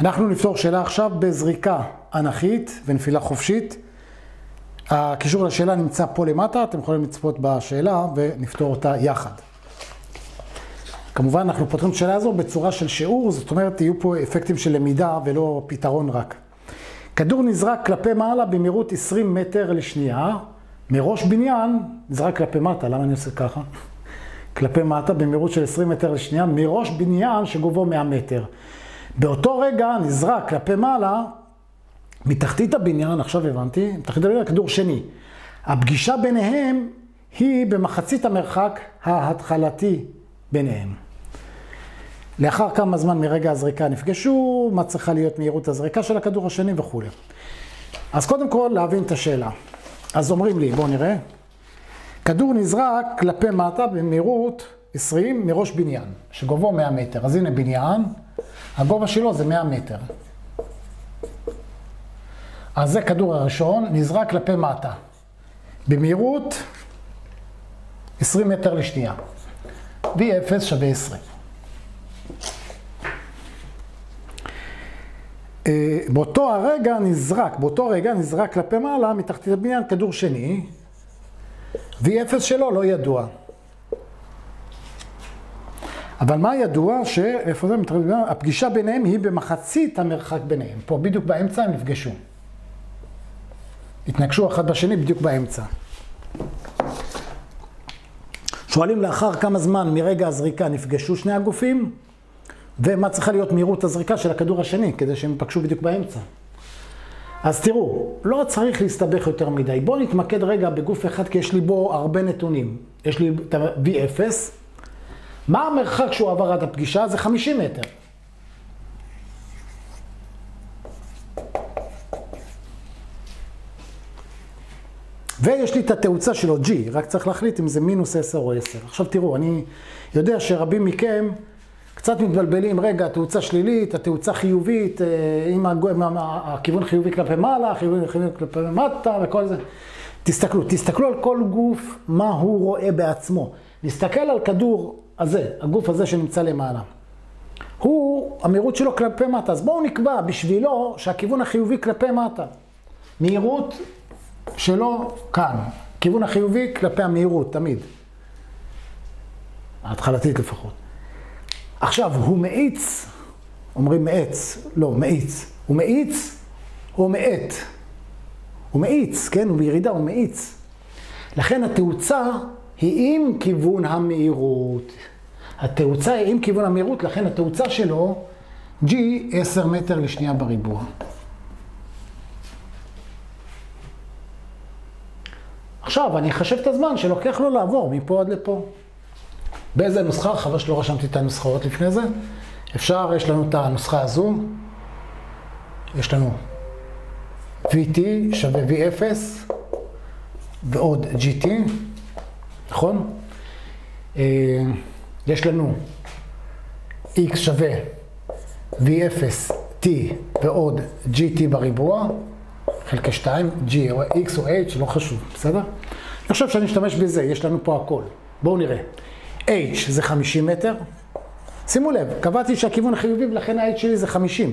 אנחנו נפתור שאלה עכשיו בזריקה אנכית ונפילה חופשית. הקישור לשאלה נמצא פה למטה, אתם יכולים לצפות בשאלה ונפתור אותה יחד. כמובן אנחנו פותרים את השאלה הזו בצורה של שיעור, זאת אומרת יהיו פה אפקטים של למידה ולא פתרון רק. כדור נזרק כלפי מעלה במהירות 20 מטר לשנייה, מראש בניין נזרק כלפי מטה, למה אני עושה ככה? כלפי מטה במהירות של 20 מטר לשנייה, מראש בניין שגובהו 100 מטר. באותו רגע נזרק כלפי מעלה, מתחתית הבניין, עכשיו הבנתי, מתחתית הבניין כדור שני. הפגישה ביניהם היא במחצית המרחק ההתחלתי ביניהם. לאחר כמה זמן מרגע הזריקה נפגשו, מה צריכה להיות מהירות הזריקה של הכדור השני וכולי. אז קודם כל להבין את השאלה. אז אומרים לי, בואו נראה. כדור נזרק כלפי מטה במהירות 20 מראש בניין, שגובהו 100 מטר. אז הנה בניין, הגובה שלו זה 100 מטר. אז זה כדור הראשון, נזרק כלפי מטה. במהירות 20 מטר לשנייה. V0 שווה 20. אה, באותו הרגע נזרק, באותו רגע נזרק כלפי מעלה מתחתית הבניין כדור שני, V0 שלו לא ידוע. אבל מה ידוע? שאיפה זה הבניין? הפגישה ביניהם היא במחצית המרחק ביניהם. פה בדיוק באמצע הם נפגשו. התנגשו אחד בשני בדיוק באמצע. שואלים לאחר כמה זמן מרגע הזריקה נפגשו שני הגופים, ומה צריכה להיות מהירות הזריקה של הכדור השני, כדי שהם ייפגשו בדיוק באמצע. אז תראו, לא צריך להסתבך יותר מדי. בואו נתמקד רגע בגוף אחד, כי יש לי בו הרבה נתונים. יש לי את ה-V0. מה המרחק שהוא עבר עד הפגישה? זה 50 מטר. ויש לי את התאוצה שלו, G, רק צריך להחליט אם זה מינוס 10 או 10. עכשיו תראו, אני יודע שרבים מכם קצת מתבלבלים, רגע, תאוצה שלילית, התאוצה חיובית, אם הכיוון חיובי כלפי מעלה, הכיוון חיובי כלפי מטה וכל זה. תסתכלו, תסתכלו על כל גוף, מה הוא רואה בעצמו. נסתכל על כדור הזה, הגוף הזה שנמצא למעלה. הוא, המהירות שלו כלפי מטה, אז בואו נקבע בשבילו שהכיוון החיובי כלפי מטה. מהירות שלו כאן, כיוון החיובי כלפי המהירות, תמיד. ההתחלתית לפחות. עכשיו, הוא מאיץ, אומרים מאץ, לא, מאיץ. הוא מאיץ או מאט? הוא מאיץ, כן? הוא בירידה, הוא מאיץ. לכן התאוצה היא עם כיוון המהירות. התאוצה היא עם כיוון המהירות, לכן התאוצה שלו G 10 מטר לשנייה בריבוע. עכשיו, אני אחשב את הזמן שלוקח לו לעבור מפה עד לפה. באיזה נוסחה? חבל שלא רשמתי את הנוסחאות לפני זה. אפשר, יש לנו את הנוסחה הזו. יש לנו VT שווה V0 ועוד GT, נכון? יש לנו X שווה V0 T ועוד GT בריבוע. חלקי 2, G או X או H, לא חשוב, בסדר? אני חושב שאני אשתמש בזה, יש לנו פה הכל. בואו נראה. H זה 50 מטר. שימו לב, קבעתי שהכיוון החיובי ולכן ה-H שלי זה 50.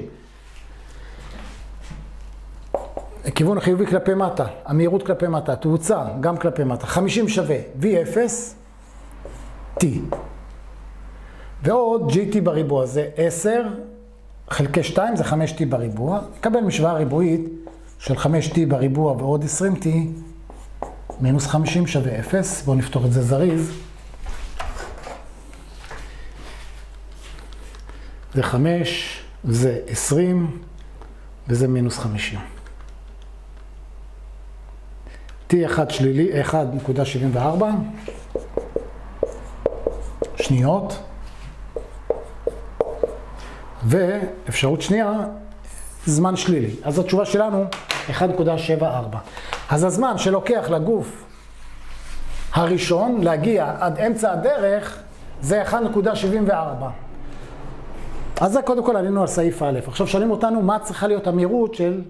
הכיוון החיובי כלפי מטה, המהירות כלפי מטה, תאוצה גם כלפי מטה. 50 שווה V0, T. ועוד GT בריבוע זה 10 חלקי 2 זה 5T בריבוע. נקבל משוואה ריבועית של 5T בריבוע ועוד 20T, מינוס 50 שווה 0. בואו נפתור את זה זריז. זה 5, זה 20, וזה מינוס 50. T1 שלילי, 1.74 שניות. ואפשרות שנייה, זמן שלילי. אז התשובה שלנו, 1.74. אז הזמן שלוקח לגוף הראשון להגיע עד אמצע הדרך, זה 1.74. אז זה קודם כל עלינו על סעיף א'. עכשיו שואלים אותנו מה צריכה להיות המהירות של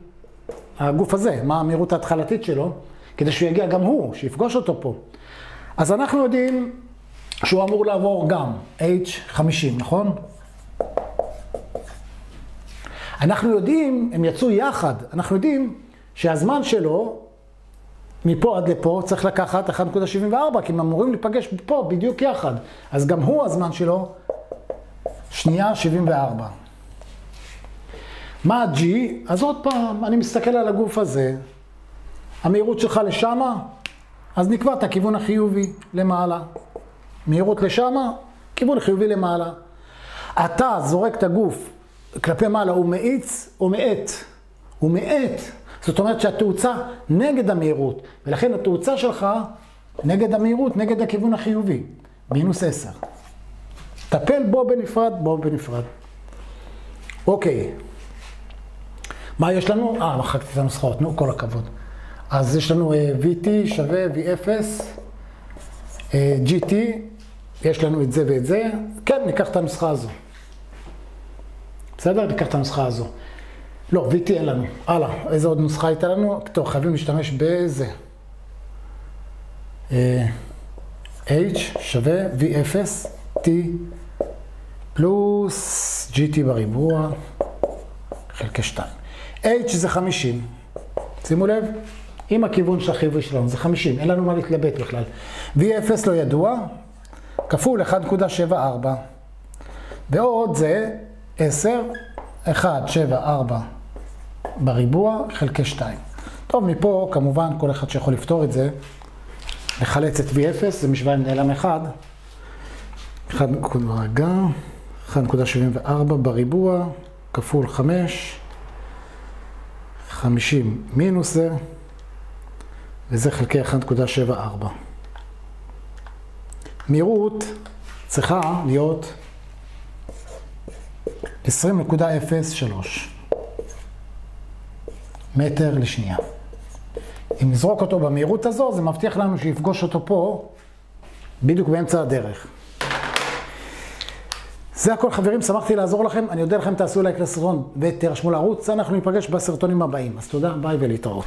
הגוף הזה, מה המהירות ההתחלתית שלו, כדי שהוא יגיע גם הוא, שיפגוש אותו פה. אז אנחנו יודעים שהוא אמור לעבור גם H50, נכון? אנחנו יודעים, הם יצאו יחד, אנחנו יודעים שהזמן שלו, מפה עד לפה, צריך לקחת 1.74, כי הם אמורים להיפגש פה בדיוק יחד. אז גם הוא, הזמן שלו, שנייה 74. מה ה-G? אז עוד פעם, אני מסתכל על הגוף הזה, המהירות שלך לשמה, אז נקבע את הכיוון החיובי למעלה. מהירות לשמה, כיוון חיובי למעלה. אתה זורק את הגוף כלפי מעלה, הוא מאיץ או מאט? הוא מאט. זאת אומרת שהתאוצה נגד המהירות, ולכן התאוצה שלך נגד המהירות, נגד הכיוון החיובי. מינוס עשר. טפל בו בנפרד, בו בנפרד. אוקיי. מה יש לנו? אה, מחקתי את הנוסחאות, נו, כל הכבוד. אז יש לנו uh, VT שווה V0, uh, GT, יש לנו את זה ואת זה. כן, ניקח את הנוסחה הזו. בסדר? ניקח את הנוסחה הזו. לא, VT אין לנו. הלאה, איזה עוד נוסחה הייתה לנו? טוב, חייבים להשתמש בזה. Uh, H שווה V0, T פלוס GT בריבוע, חלקי 2. H זה 50. שימו לב, עם הכיוון של החיובי שלנו, זה 50, אין לנו מה להתלבט בכלל. V0 לא ידוע, כפול 1.74. ועוד זה 10, 1, 7, 4 בריבוע חלקי 2. טוב, מפה כמובן כל אחד שיכול לפתור את זה, לחלץ את V0, זה משוואה עם נעלם 1. 1.74 בריבוע כפול 5, 50 מינוס זה, וזה חלקי 1.74. מהירות צריכה להיות 20.03 מטר לשנייה. אם נזרוק אותו במהירות הזו, זה מבטיח לנו שיפגוש אותו פה, בדיוק באמצע הדרך. זה הכל חברים, שמחתי לעזור לכם, אני אודה לכם, תעשו לייק לסרטון ותרשמו לערוץ, אנחנו ניפגש בסרטונים הבאים. אז תודה, ביי ולהתראות.